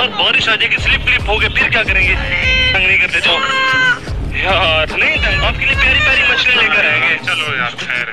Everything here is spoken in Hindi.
बार बारिश आ जाएगी स्लिप स्लिप हो गए फिर क्या करेंगे? तंग नहीं करते चलो। यार नहीं तंग आपके लिए प्यारी प्यारी मछली लेकर आएँगे। हाँ, चलो यार खैर